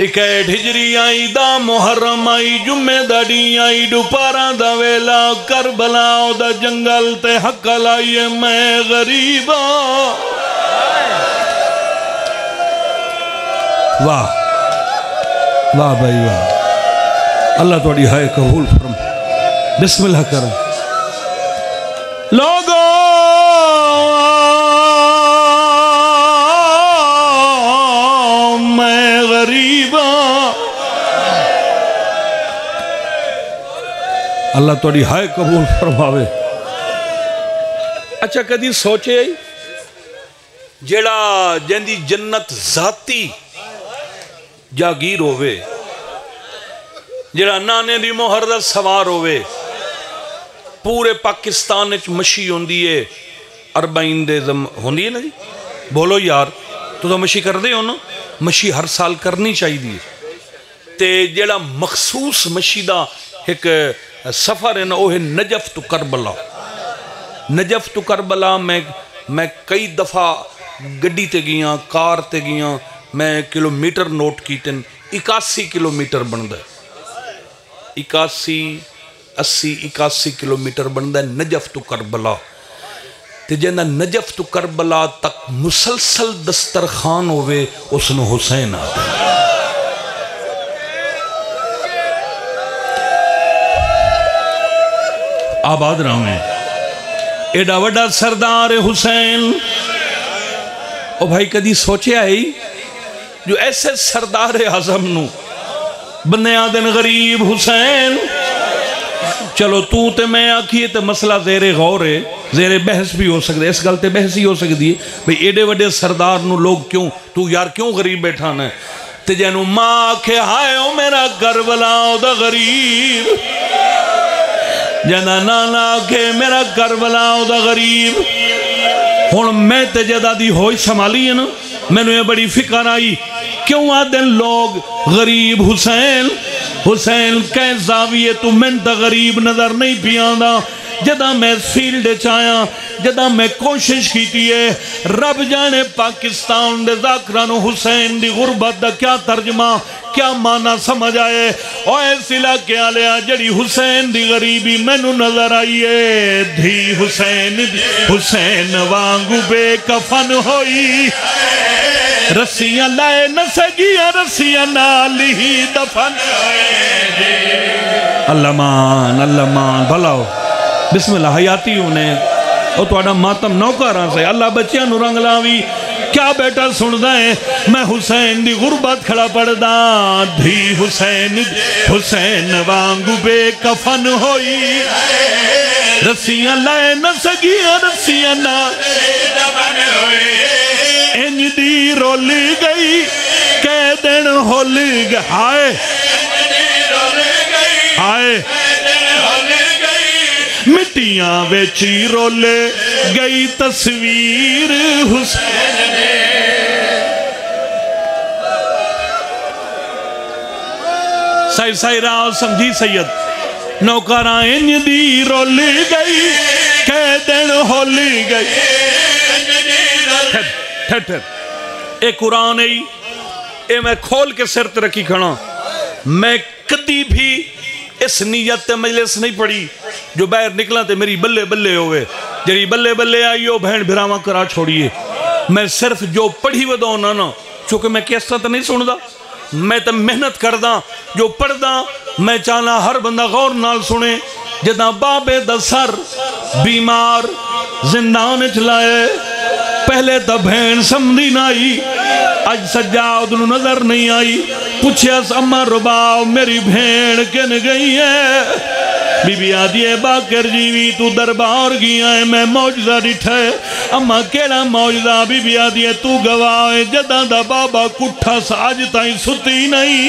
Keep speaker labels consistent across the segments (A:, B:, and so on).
A: इकैठ हिजरी आई दा मुहर्रम आई, जुम्मे दा डी आई दुपारा दा वेला, करबला दा जंगल ते हक लाइए मैं गरीबा। वाह वाह भाई, वाह। अल्लाह थोड़ी हाय कबूल फरम बिस्मिल्लाह कर। लोगो अल्लाह थोड़ी हाय कबूल फरमावे। अच्छा कभी सोचे जड़ा जी जन्नत जाति जागीर होवे, जेड़ा नाने दी मोहर सवार होवे, पूरे पाकिस्तान मछी होंदी है अरबाइन दम होंदी है ना जी? बोलो यार तुम तो मछी करते हो ना? मछी हर साल करनी चाहिए तो जोड़ा मखसूस मछी का एक सफ़र है ना ओहे नजफ़ तो करबला। नजफ़ तो करबला, मैं मैं कई दफ़ा गड्डी ते गया, कार ते गया, मैं किलोमीटर नोट किए इक्यासी किलोमीटर बनता इक्यासी, अस्सी, इक्यासी किलोमीटर बनता नजफ़ तो करबला। तो जेंदा नजफ़ तो करबला तक मुसलसल दस्तरखान होसैन उसनों आता। आबाद रहा एडा वा सरदार हुसैन। ओ भाई कभी सोचा ही जो ऐसे सरदार आज़म न दिन गरीब हुसैन। चलो, तू तो मैं आखिए तो मसला जेरे गौर है, जेरे बहस भी हो सकता है इस गल बहस ही हो सकती है। भाई, एडे वे सरदार न लोग क्यों, तू यार क्यों गरीब बैठा ना तो जैनू माँ आखे, हाय मेरा गर्वला गरीब। जदा नाना के मेरा करबला ओदा गरीब। हूँ मैं तो जदा दी हो संभाली है ना। मैनू ये बड़ी फ़िक्र आई। क्यों आते लोग, गरीब हुसैन हुसैन कह जाविए, तू मैं तो गरीब नज़र नहीं पियादा जदा मैं फ़ील्ड च आया, जदा मैं कोशिश की रब जाने पाकिस्तान हुसैन की गुरबत का क्या तर्जमा। क्या माना समझ आए? और इस इलाके आलिया जड़ी हुसैन दी गरीबी मैनू नज़र आई है धी हुसैन हुसैन वांगू बेकफन होई। रस्सियाँ लाए न सगिया, रस्सियाँ नाल ही दफन अल्लामान अल्लामान भलाओ। बिस्मिल्लाह, हयाती उन्हें और तो माता नौकारा से अल्लाह बच्चिया रंग लावी। क्या बेटा सुनदा है? मैं हुसैन दी गुरबत खड़ा पढ़दा। धी हुसैन हुसैन वांगू बेकफन होई। रस्सियाँ लाए न सगिया, रस्सियाँ ना। इंज दी रोल गई कै दिन होल हाय। हाय। मिट्टियाँ बेच रोल। गई तस्वीर हुसैन साई साई राव समझी सैयद, नौकरा इंज दी रोल गई कै दिन होल गई। ए कुरान है ए मैं खोल के सिर ते रखी खड़ा। मैं कदी भी इस नीयत मजलिस नहीं पढ़ी। जो बाहर निकला तो मेरी बल्ले बल्ले होवे जड़ी बल्ले बल्ले आई हो बहन भिरावा करा छोड़िए। मैं सिर्फ़ जो पढ़ी वदा ना ना, चूँकि मैं कैसा तो नहीं सुनदा मैं तो मेहनत करदा, जो पढ़दा, मैं चाहना हर बंदा गौर नाल सुने, जदा बाबे दा सर बीमार जिंदान च लाए, पहले तो भैन समझी ना आई अज सज्जा उदू नज़र नहीं आई पूछया अम्मा रुबाव मेरी भेड़ किन गई है बीबी आदि है, बाकर जीवी तू दरबार गया है, मैं मौजदा डिठा है। अम्मा केड़ा मौजदा बीबी आदि है, तू गवाह है, जदा दा बाबा कुठा साज ताई सुती नहीं।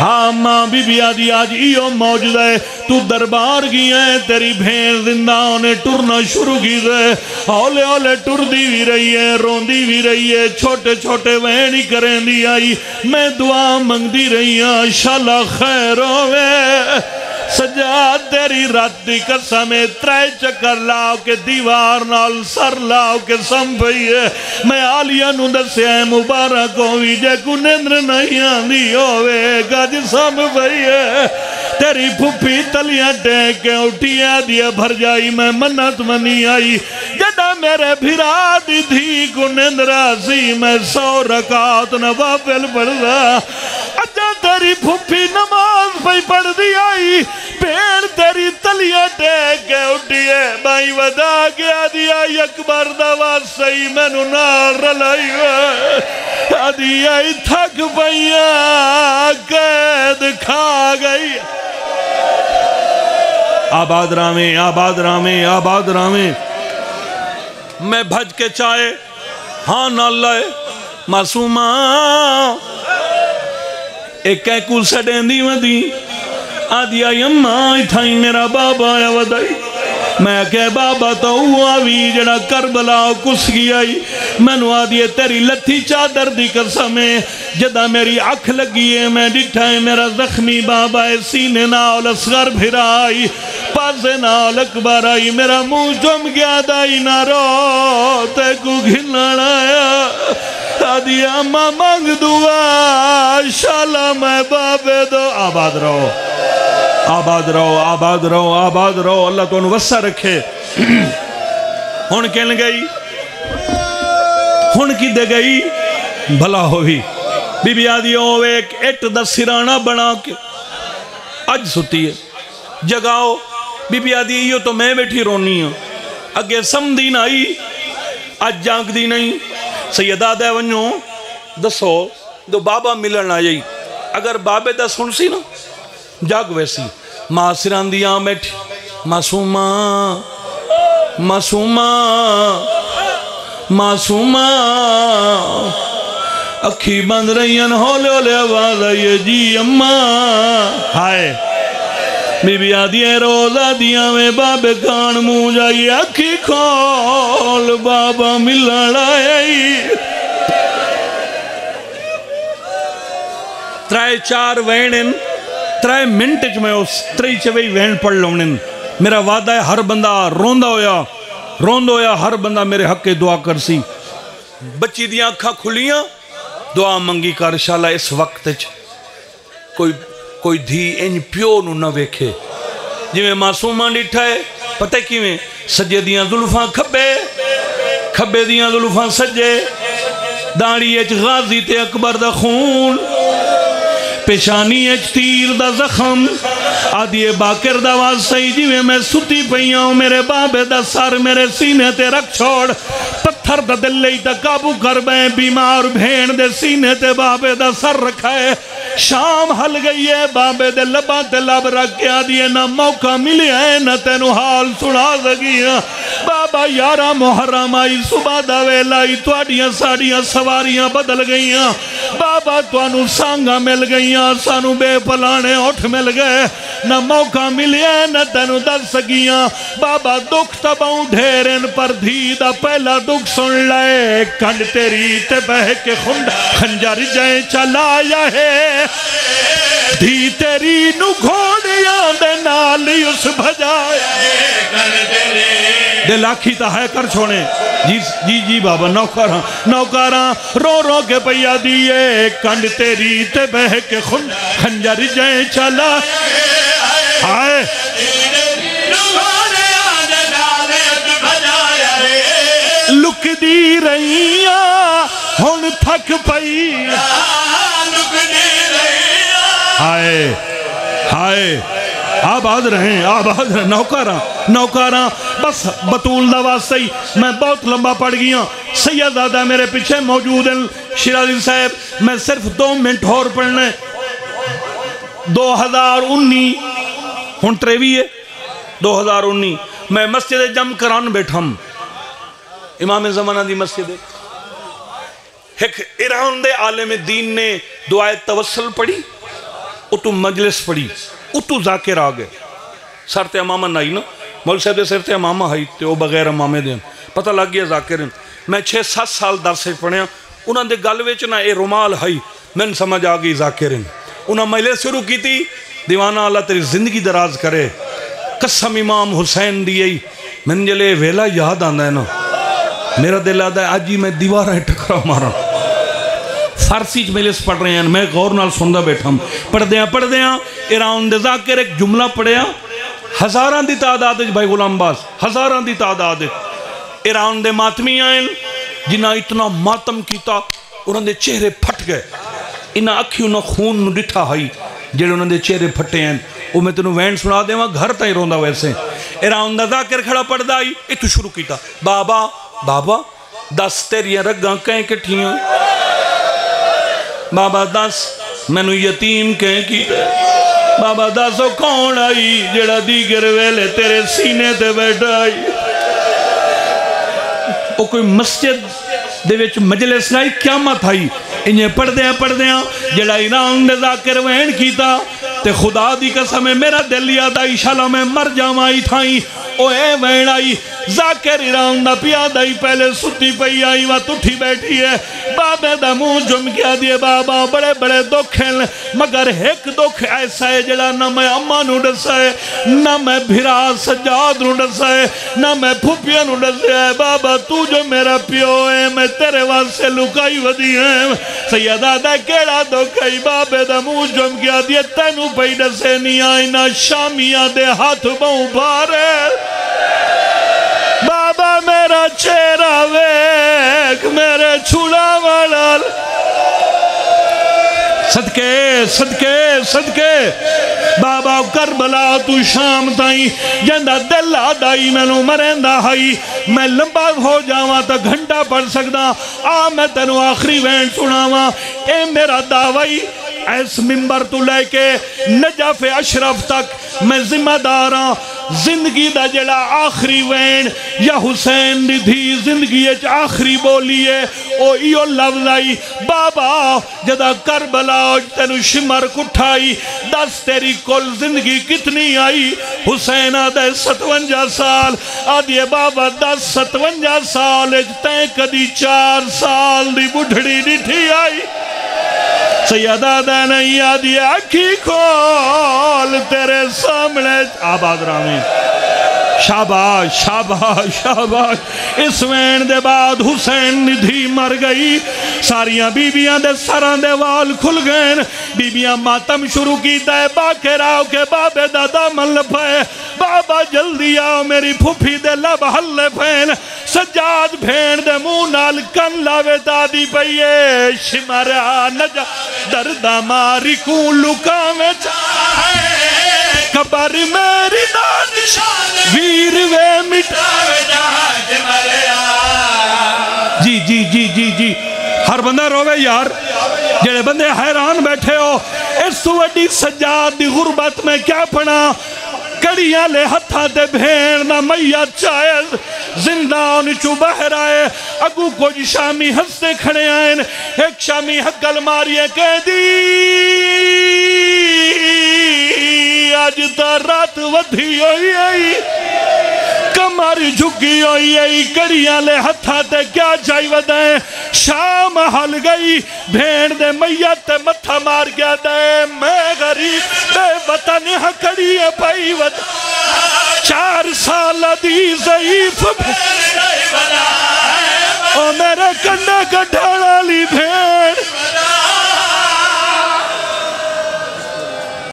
A: हाँ माँ बीबी आदि, आज इो मौजदा है, तू दरबार गया है, तेरी भेड़ ज़िंदा उन्हें टुरना शुरू की है। हौले हौले टुरदी भी रही है, रोंदी भी रही है, छोटे छोटे वहन ही करेंदी आई। मैं दुआ मंगदी रही हाँ शाला खैर होवे। सजा तेरी राती कसम त्रै चक्कर लाओ के दीवार नाल सर लाओ के सम पई है मैं आलिया नु दसिया मुबारक होवी, जे कुनेंद्र नहीं आंदी होवे, गज सम पई है तेरी फुफी तलियाँ टेक उठिया दिया भर जाई मैं मन्नत मनी आई। जदा मेरे फिरा दी थी कुनेंद्रा सी, मैं सौ रकात नवाफिल पढ़दा तेरी फुफी नमाज़ पई पढ़दी आई, भेड़ तेरी तलिया टेक के उठिए बाई वदा गया दिया अकबर दवा सही, मैनू ना रलाई दिया थक पैया कैद खा गई। आबाद रामे आबाद रामे आबाद रामे मैं भज के चाहे हाँ ना लाए, मासूमा। एक आदि आई अम्मा मेरा बाबा आया मैं क्या बाबा तो हुआ भी आदि तेरी चादर दी कसम जदा मेरी अख लगी है, मैं डिठा है, मेरा जख्मी बाबा है। सीने नाल असगर फिरा आई पासे नाल अकबर आई। मेरा मुँह चुम गया, दाई ना रो ते को घिलण आया। दिया माँ मंग दुआ, शाला मैं बाबे दो। आबाद रहो आबाद रहो आबाद रहो आबाद रहो, अल्लाह तुम वसा रखे। हूँ कहन गई? हूँ कि गई? भला होवी बीबी आदि एक इट का सिराना बना के अज सुती है। जगाओ, बीबी आदि इो तो मैं बैठी रोनी हाँ अगे समझी ना आई अज जागदी नहीं। सैयदा दे वनो दसो, जो बाबा मिलन आ जाई अगर बाबे का सुन सी ना, जग वैसी। माँ सिरां दी आ बैठी। मासूमा मासूमा मासूमा, अखी बंद रही हौले हौले आवाज़ आई जी अम्मा। हाय। बीबी आदि रोज आदिया में बाबे कान मुँह जाई अखी खोल बाबा मिलन आई त्रै चार वैण त्रै मिनट च मैं उस त्री चवई वैन पढ़ लौने मेरा वादा है हर बंदा रोंदा होया रोंदा होया हर बंदा मेरे हक दुआ कर सी बच्ची दियाँ अखा खुलियाँ दुआ मंगी कर शाला इस वक्त च कोई धी इंज प्यो वेखे जिमें मासूमा डिठा है पता किवें सज्जे दियाँ जुल्फां खब्बे खब्बे दियाँ जुल्फां सज्जे दाड़ी गाजी ते अकबर दा खून पेशानी तीर दा जख्म आदि बाकर दवाज सही जिमें मैं सुती पई हूँ मेरे बाबे दा सर मेरे सीने ते रख छोड़ पत्थर दा दिल काबू कर मैं बीमार भेड़ दे सीने ते बाबे दा सर रखा है शाम हल गई है, बाबे दे लबा ते लब रख के आदि ना मौका मिले है, ना तेन हाल सुना सकी बाबा यारा मुहर्रम आई, सुबह का वेला आई थोड़िया साड़िया सवारियाँ बदल गई बाबा थानू सांगा मिल गई सानू बेपलाने उठ मिल गए। न मौका मिले न तेन दस सकिया बाबा दुख तबाऊ ढेर, पर धी का पहला दुख सुन ले कंड तेरी ते बह के खुंड, खंजर जय चलाया है। धी तेरी नु दे उस भजाया। दिल आखी तो है कर छोड़े। जी जी जी बाबा, नौकर नौकर, रो रो के पैया दिए, कंड तेरी ते बह के खुन, खंजर जय चला। हाय लुकदी रही हूँ थक पई हाय हाय। आबाद रहे आबाद रहे। नौकारा नौकारा, बस बतूल वास्ते मैं बहुत लंबा पड़ गया सैयद दादा मेरे पीछे मौजूद हैं। शिराजी साहब, मैं सिर्फ़ दो मिनट और पढ़ने दो हज़ार उन्नी हूँ त्रेवी है। दो हज़ार उन्नी मैं मस्जिद जम करान बैठा इमाम जमाना की मस्जिद एक ईरान दे आलम दीन ने दुआए तवसल पढ़ी। उतू मजलिस पढ़ी उतू जाकिर आ गए सर ते अमामा नाई ना मौल साहब के सिर ते अमामा हाई तो वह बगैर अमामे दे पता लग गया जाकिर मैं छे सत साल दस पढ़िया उन्होंने गल में ना ये रुमाल हाई मैंने समझ आ गई जाकिर उन्हें महिला शुरू की दीवाना अल्लाह तेरी ज़िंदगी दराज करे कसम इमाम हुसैन दी आई मैंने जले वेला याद आंदा है ना मेरा दिल आता है अज ही मैं दीवार टकरा मारा फारसी मेले पढ़ रहे हैं, मैं गौर नाल सुनता बैठा पढ़द्या पढ़द्या ईरान दे एक जुमला पढ़िया हज़ारां की तादाद भाई गुलाम बास, हज़ारां की तादाद ईरान दे मातमी आए जिन्हें इतना मातम किया उन्होंने चेहरे फट गए। इन्हें अखी उन्हें खून डिठा हाई, जेडे उन्होंने चेहरे फटे हैं वो मैं तेन वैन सुना देव, घर ताई रोंदा वैसे ईरान का जाकिर खड़ा पढ़ता आई इतों शुरू किया बाबा बाबा, दस तेरिया रगा कैं कट्ठियाँ बाबा दस, मैनू यतीम कह की बाबा दस कौन आई जड़ा दीगर वेले तेरे सीने ते बैठा आई? वो कोई मस्जिद दे विच मजलिस लाई क्या मत आई। इन्हें पढ़दे पढ़दे जड़ा इनाम ने जाकर वहन किया ते खुदा दी कसम है, मेरा दिल याद आई, शाला मैं मर जावा आई थाई। ओ ए वहन आई, जाकर ईरान का पिया दई, पहले सुती पई आई वह उठी बैठी है बाबे का मुँह जुम गया दिए बाबा, बड़े बड़े दुख हैं। मगर एक दुख ऐसा है जरा ना मैं अम्मा दसा है, ना मैं भिरा सजाद दसा है, ना मैं फुफिया दसा है। बाबा, तू जो मेरा प्यो है, मैं तेरे वास्ते लुकाई वधी है। सैयदा दा केड़ा दुख है? बाबे का मुँह जुम गया दिए, तेनू पई दसे नहीं आई ना शामिया दे हाथ बहु बाबा मेरा चेहरा वेख, मेरे छुड़ा वाला। सदके सदके सदके। बाबा कर बला तू शाम ताई जंदा दिल आदाई मैनू मरेंदा हाई। मैं लंबा हो जावा तो घंटा पढ़ सकदा। आ, मैं तेन आखिरी वैन सुनावा ए मेरा दावाई इस मिंबर तू लैके नजाफे अशरफ तक मैं जिम्मेदार हाँ ज़िंदगी का जड़ा आखिरी वैन, या हुसैन दी ज़िंदगी आखिरी बोली है ओ इो लफ्ज आई, बाबा, जदा कर बला तेन शिमर कुठाई, दस तेरी कुल ज़िंदगी कितनी आई? हुसैन आदे सतवंजा साल आदिए बाबा दस सतवंजा साल तय कदी चार साल की बुढ़ड़ी डिठी आई। सैयदा नहीं दी आखी खोल तेरे सामने। आबाद रामी शाबाश शाबाश शाबाश। इस वैन दे बाद हुसैन निधि मर गई। सारिया बीबिया दे सर दे वाल खुल गए बीबिया मातम शुरू किया है। बाके राव के बाबे दादा मल पे बाबा जल्दी आओ, मेरी फुफी दे लब हल्ले फ़ैन। सजाद भेण दे मुँह नाल कन लावे दादी पईए शिमरा नजा, दर्दा मारी कू लुकावे चाहे खबर मेरी वीर वे मिटावे जी जी जी जी जी। हर बंदा रोवे यार। जेड़े बंदे हैरान बैठे हो, इस वड्डी सजाद दी गुरबत में क्या पढ़ा कड़िया ले हथा भेड़ ना मैया चाहे, ज़िंदा चू बहर आए। अगू कुछ शामी हँसते खड़े आए एक शामी हकल मारिए कह दी। अज तो रात वधी हुई आई। कमर झुकी हुई आई, कड़िया ले हथा ते क्या चाही वदे शाम हल गई भेड़ दे मैया ते मथा मार गया दे। मैं गरीब बे वतन हकड़ी पई वद चार साल दी जईफ ओ मेरे कढ़ण वाली भेड़